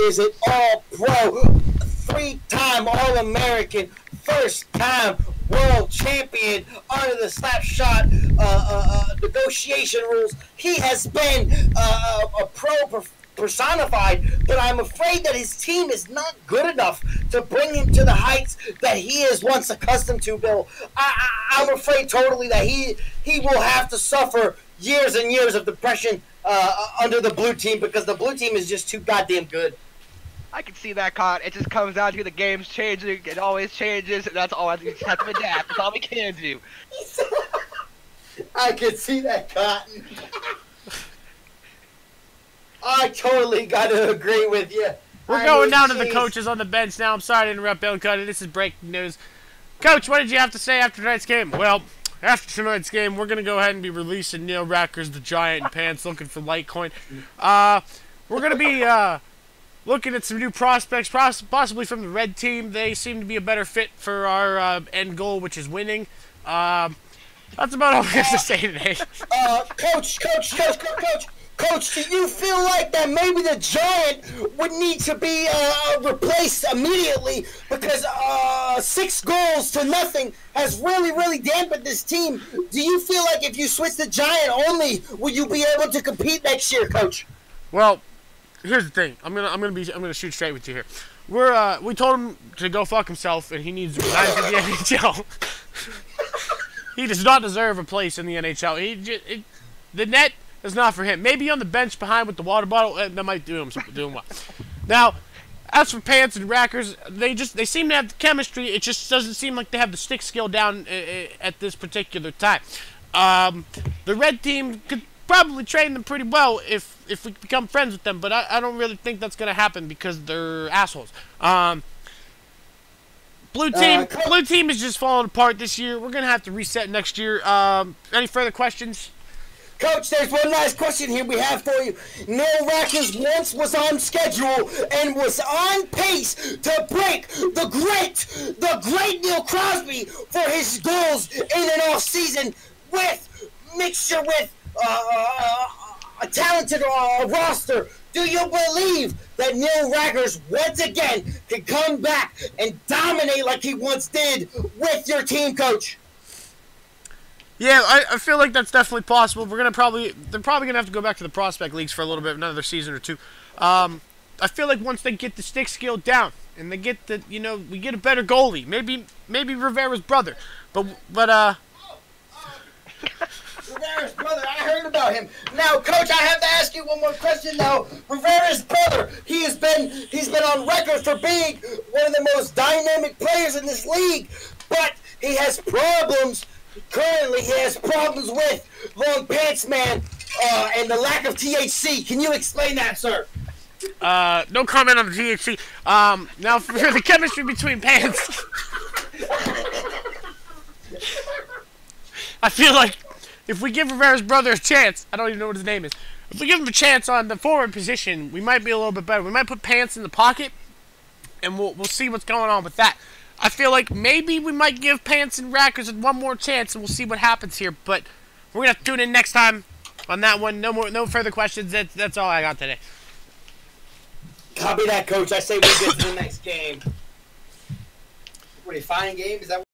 is an all pro, three time All American, first time world champion under the slap shot uh, uh, uh, negotiation rules. He has been uh, a pro personified, but I'm afraid that his team is not good enough to bring him to the heights that he is once accustomed to, Bill. I, am afraid totally that he he will have to suffer years and years of depression uh, under the blue team because the blue team is just too goddamn good. I can see that, Con. It just comes down to the game's changing. It always changes, and that's all. We just have to adapt. That's all we can do. I can see that, Cotton. I totally got to agree with you. We're I going down geez. to the coaches on the bench now. I'm sorry to interrupt, Bill Cutter. This is breaking news. Coach, what did you have to say after tonight's game? Well, after tonight's game, we're going to go ahead and be releasing Neil Rackers, the Giant, Pants looking for Litecoin. Uh, we're going to be uh, looking at some new prospects, possibly from the red team. They seem to be a better fit for our uh, end goal, which is winning. Uh, that's about all we have to say today. Uh, coach, coach, coach, coach, coach. Coach, do you feel like that maybe the Giant would need to be uh, replaced immediately because uh, six goals to nothing has really, really dampened this team? Do you feel like if you switch the Giant only, will you be able to compete next year, Coach? Well, here's the thing. I'm gonna, I'm gonna be, I'm gonna shoot straight with you here. We're, uh, we told him to go fuck himself, and he needs to resign from the NHL. he does not deserve a place in the NHL. He, just, it, the net is not for him. Maybe on the bench behind with the water bottle, eh, that might do him doing well. Now, as for Pants and Rackers, they just they seem to have the chemistry. It just doesn't seem like they have the stick skill down uh, at this particular time. Um, the red team could probably train them pretty well if if we become friends with them, but I, I don't really think that's gonna happen because they're assholes. Um, blue team, uh, blue team is just falling apart this year. We're gonna have to reset next year. Um, any further questions? Coach, there's one last question here we have for you. Neil Rackers once was on schedule and was on pace to break the great, the great Neil Crosby for his goals in an off season with mixture with uh, a talented uh, roster. Do you believe that Neil Rackers once again can come back and dominate like he once did with your team, Coach? Yeah, I, I feel like that's definitely possible. We're gonna probably they're probably gonna have to go back to the prospect leagues for a little bit, another season or two. Um, I feel like once they get the stick skill down and they get the you know we get a better goalie, maybe maybe Rivera's brother, but but uh. Rivera's brother, about him. Now, coach, I have to ask you one more question now. Rivera's brother, he has been he's been on record for being one of the most dynamic players in this league, but he has problems currently he has problems with Long Pants Man uh, and the lack of THC. Can you explain that, sir? Uh, no comment on the THC. Um, now for the chemistry between pants. I feel like if we give Rivera's brother a chance, I don't even know what his name is. If we give him a chance on the forward position, we might be a little bit better. We might put Pants in the pocket, and we'll we'll see what's going on with that. I feel like maybe we might give Pants and Rackers one more chance, and we'll see what happens here. But we're gonna tune in next time on that one. No more, no further questions. That's that's all I got today. Copy that, coach. I say we get to the next game. What a fine game? Is that?